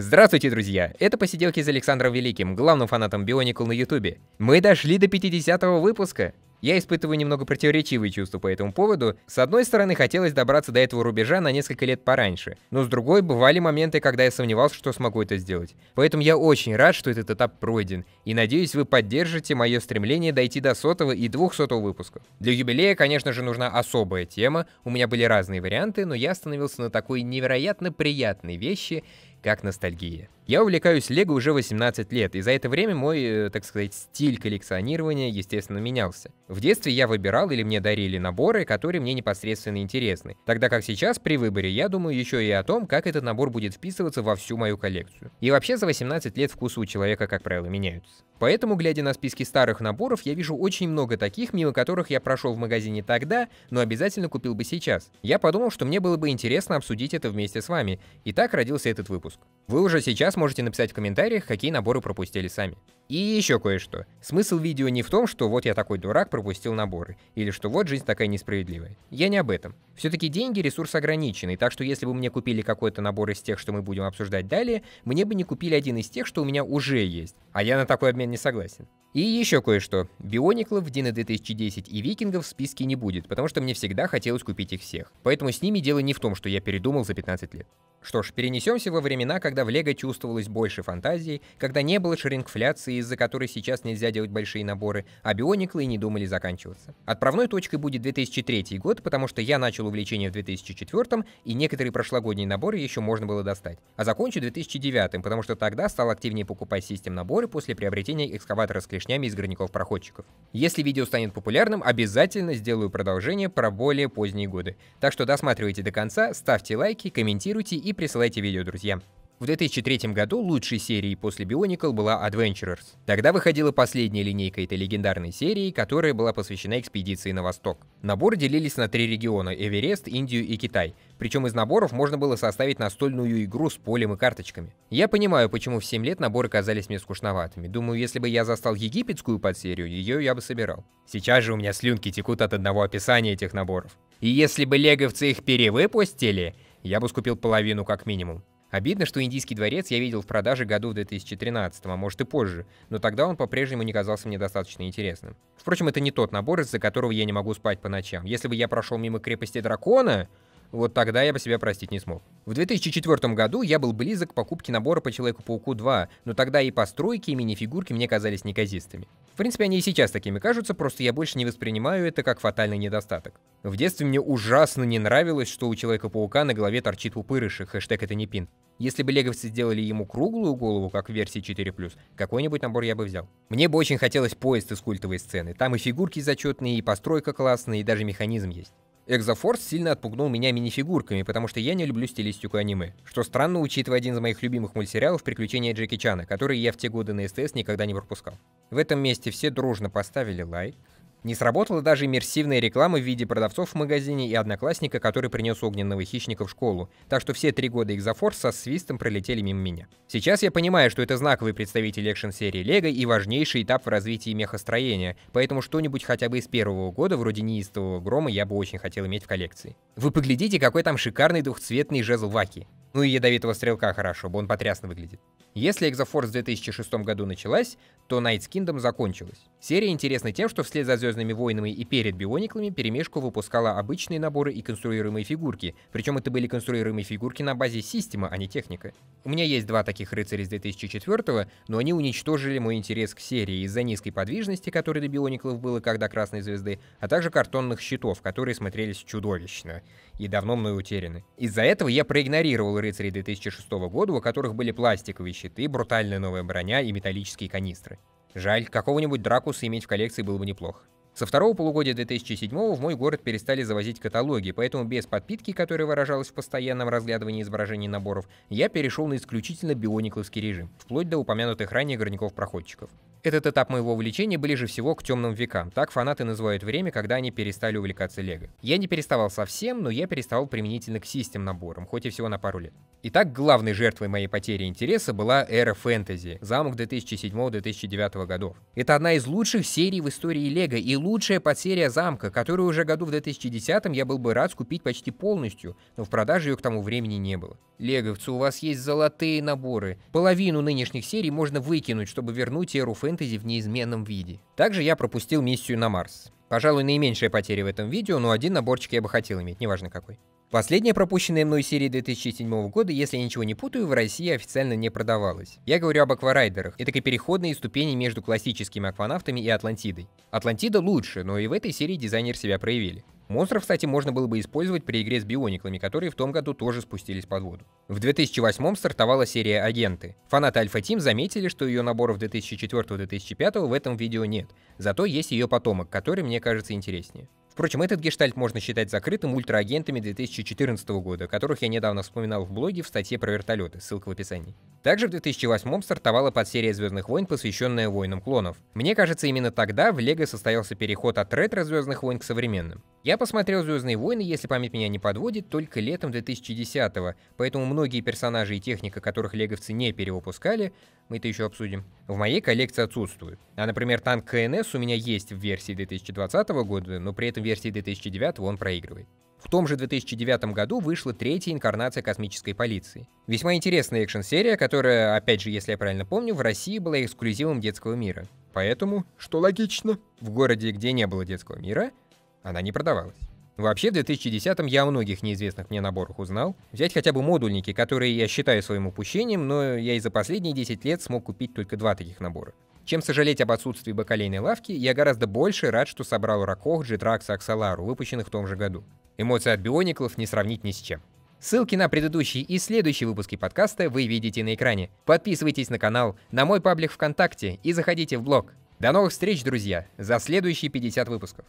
Здравствуйте, друзья! Это посиделки с Александром Великим, главным фанатом Бионикл на Ютубе. Мы дошли до 50 выпуска! Я испытываю немного противоречивые чувства по этому поводу. С одной стороны, хотелось добраться до этого рубежа на несколько лет пораньше, но с другой, бывали моменты, когда я сомневался, что смогу это сделать. Поэтому я очень рад, что этот этап пройден, и надеюсь, вы поддержите мое стремление дойти до сотого и двухсотого выпуска. Для юбилея, конечно же, нужна особая тема, у меня были разные варианты, но я остановился на такой невероятно приятной вещи, как ностальгия. Я увлекаюсь Лего уже 18 лет, и за это время мой, э, так сказать, стиль коллекционирования, естественно, менялся. В детстве я выбирал или мне дарили наборы, которые мне непосредственно интересны, тогда как сейчас при выборе я думаю еще и о том, как этот набор будет вписываться во всю мою коллекцию. И вообще за 18 лет вкусы у человека, как правило, меняются. Поэтому, глядя на списки старых наборов, я вижу очень много таких, мимо которых я прошел в магазине тогда, но обязательно купил бы сейчас. Я подумал, что мне было бы интересно обсудить это вместе с вами, и так родился этот выпуск. Вы уже сейчас можете написать в комментариях, какие наборы пропустили сами. И еще кое-что. Смысл видео не в том, что вот я такой дурак пропустил наборы, или что вот жизнь такая несправедливая. Я не об этом. Все-таки деньги ресурс ограниченный, так что если бы мне купили какой-то набор из тех, что мы будем обсуждать далее, мне бы не купили один из тех, что у меня уже есть. А я на такой обмен не согласен. И еще кое-что. Биониклов, Дина 2010 и Викингов в списке не будет, потому что мне всегда хотелось купить их всех. Поэтому с ними дело не в том, что я передумал за 15 лет. Что ж, перенесемся во времена, когда в Лего чувствовалось больше фантазии, когда не было шрингфляции, из-за которой сейчас нельзя делать большие наборы, а биониклы и не думали заканчиваться. Отправной точкой будет 2003 год, потому что я начал увлечение в 2004, и некоторые прошлогодние наборы еще можно было достать. А закончу 2009, потому что тогда стал активнее покупать систем наборы после приобретения экскаватора с клешнями из горняков-проходчиков. Если видео станет популярным, обязательно сделаю продолжение про более поздние годы. Так что досматривайте до конца, ставьте лайки, комментируйте и присылайте видео друзьям. В 2003 году лучшей серией после Bionicle была Adventurers. Тогда выходила последняя линейка этой легендарной серии, которая была посвящена экспедиции на восток. Наборы делились на три региона – Эверест, Индию и Китай. Причем из наборов можно было составить настольную игру с полем и карточками. Я понимаю, почему в 7 лет наборы казались мне скучноватыми. Думаю, если бы я застал египетскую подсерию, ее я бы собирал. Сейчас же у меня слюнки текут от одного описания этих наборов. И если бы леговцы их перевыпустили, я бы скупил половину как минимум. Обидно, что индийский дворец я видел в продаже году в 2013, а может и позже, но тогда он по-прежнему не казался мне достаточно интересным. Впрочем, это не тот набор, из-за которого я не могу спать по ночам. Если бы я прошел мимо крепости дракона, вот тогда я бы себя простить не смог. В 2004 году я был близок к покупке набора по Человеку-пауку 2, но тогда и постройки, и мини-фигурки мне казались неказистыми. В принципе, они и сейчас такими кажутся, просто я больше не воспринимаю это как фатальный недостаток. В детстве мне ужасно не нравилось, что у Человека-паука на голове торчит пупырышек, хэштег это не пин. Если бы леговцы сделали ему круглую голову, как в версии 4+, какой-нибудь набор я бы взял. Мне бы очень хотелось поезд из культовой сцены. Там и фигурки зачетные, и постройка классная, и даже механизм есть. Экзофорс сильно отпугнул меня мини-фигурками, потому что я не люблю стилистику аниме. Что странно, учитывая один из моих любимых мультсериалов «Приключения Джеки Чана», который я в те годы на СТС никогда не пропускал. В этом месте все дружно поставили лайк, не сработала даже иммерсивная реклама в виде продавцов в магазине и одноклассника, который принес огненного хищника в школу, так что все три года Exoforce со свистом пролетели мимо меня. Сейчас я понимаю, что это знаковый представитель экшн-серии Лего и важнейший этап в развитии мехостроения, поэтому что-нибудь хотя бы из первого года, вроде неистового грома, я бы очень хотел иметь в коллекции. Вы поглядите, какой там шикарный двухцветный жезл Ваки. Ну и ядовитого стрелка хорошо, бы он потрясно выглядит. Если Exoforce в 2006 году началась, то Knights Kingdom закончилась. Серия интересна тем, что вслед за Звездными войнами и перед Биониклами перемешку выпускала обычные наборы и конструируемые фигурки, причем это были конструируемые фигурки на базе системы, а не техника. У меня есть два таких рыцаря из 2004 но они уничтожили мой интерес к серии из-за низкой подвижности, которой до Биониклов было когда Красной Звезды, а также картонных щитов, которые смотрелись чудовищно и давно мной утеряны. Из-за этого я проигнорировал рыцарей 2006 года, у которых были пластиковые щиты, брутальная новая броня и металлические канистры. Жаль, какого-нибудь Дракуса иметь в коллекции было бы неплохо. Со второго полугодия 2007 в мой город перестали завозить каталоги, поэтому без подпитки, которая выражалась в постоянном разглядывании изображений наборов, я перешел на исключительно бионикловский режим, вплоть до упомянутых ранее горняков-проходчиков. Этот этап моего увлечения ближе всего к темным векам. Так фанаты называют время, когда они перестали увлекаться Лего. Я не переставал совсем, но я переставал применительно к систем наборам, хоть и всего на пару лет. Итак, главной жертвой моей потери интереса была эра фэнтези, замок 2007-2009 годов. Это одна из лучших серий в истории Лего и лучшая подсерия замка, которую уже году в 2010 я был бы рад скупить почти полностью, но в продаже ее к тому времени не было. Леговцы, у вас есть золотые наборы. Половину нынешних серий можно выкинуть, чтобы вернуть эру фэнтези в неизменном виде. Также я пропустил миссию на Марс. Пожалуй, наименьшая потеря в этом видео, но один наборчик я бы хотел иметь, неважно какой. Последняя пропущенная мной серия 2007 года, если я ничего не путаю, в России официально не продавалась. Я говорю об акварайдерах, это переходные ступени между классическими акванавтами и Атлантидой. Атлантида лучше, но и в этой серии дизайнеры себя проявили. Монстров, кстати, можно было бы использовать при игре с биониклами, которые в том году тоже спустились под воду. В 2008 стартовала серия «Агенты». Фанаты Альфа Тим заметили, что ее наборов 2004-2005 в этом видео нет, зато есть ее потомок, который мне кажется интереснее. Впрочем, этот гештальт можно считать закрытым ультраагентами 2014 года, которых я недавно вспоминал в блоге в статье про вертолеты, ссылка в описании. Также в 2008 стартовала подсерия Звездных войн, посвященная войнам клонов. Мне кажется, именно тогда в Лего состоялся переход от ретро Звездных войн к современным. Я посмотрел Звездные войны, если память меня не подводит, только летом 2010 поэтому многие персонажи и техника, которых леговцы не перевыпускали, мы это еще обсудим, в моей коллекции отсутствуют. А, например, танк КНС у меня есть в версии 2020 года, но при этом версии 2009 он проигрывает. В том же 2009 году вышла третья инкарнация космической полиции. Весьма интересная экшн-серия, которая, опять же, если я правильно помню, в России была эксклюзивом детского мира. Поэтому, что логично, в городе, где не было детского мира, она не продавалась. Вообще, в 2010-м я о многих неизвестных мне наборах узнал. Взять хотя бы модульники, которые я считаю своим упущением, но я и за последние 10 лет смог купить только два таких набора. Чем сожалеть об отсутствии бакалейной лавки, я гораздо больше рад, что собрал Ракох, Джитракс и Аксалару, выпущенных в том же году. Эмоции от биониклов не сравнить ни с чем. Ссылки на предыдущие и следующие выпуски подкаста вы видите на экране. Подписывайтесь на канал, на мой паблик ВКонтакте и заходите в блог. До новых встреч, друзья, за следующие 50 выпусков.